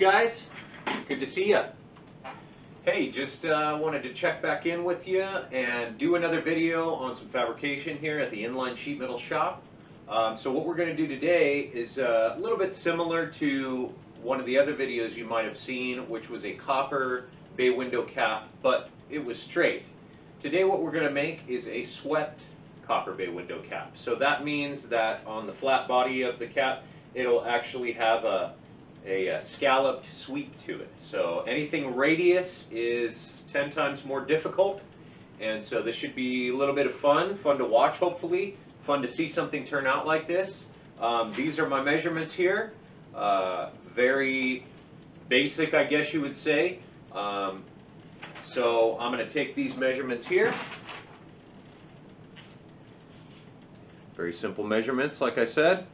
guys? Good to see you. Hey, just uh, wanted to check back in with you and do another video on some fabrication here at the Inline Sheet Metal Shop. Um, so what we're going to do today is uh, a little bit similar to one of the other videos you might have seen, which was a copper bay window cap, but it was straight. Today what we're going to make is a swept copper bay window cap. So that means that on the flat body of the cap, it'll actually have a, a, a scalloped sweep to it. So anything radius is 10 times more difficult. And so this should be a little bit of fun, fun to watch hopefully, fun to see something turn out like this. Um, these are my measurements here. Uh, very basic, I guess you would say. Um, so I'm going to take these measurements here. Very simple measurements, like I said.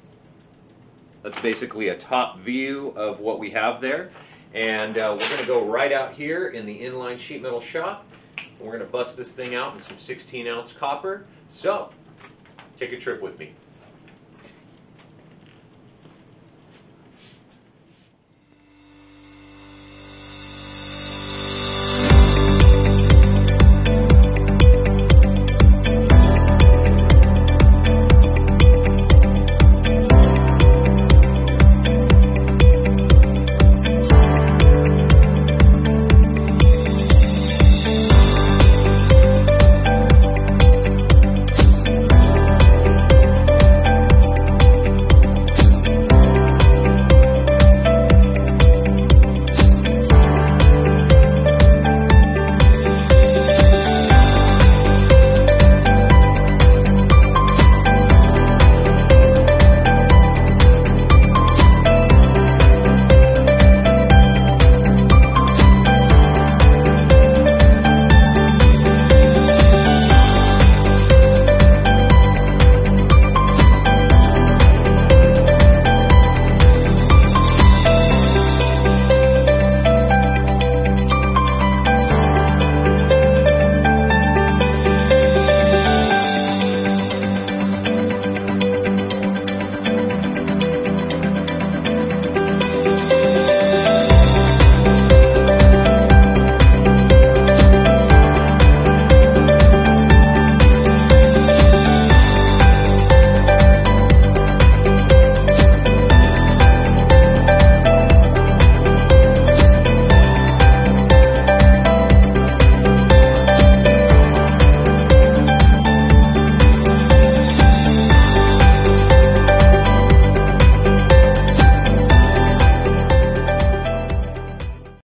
That's basically a top view of what we have there. And uh, we're going to go right out here in the inline sheet metal shop. We're going to bust this thing out in some 16 ounce copper. So, take a trip with me.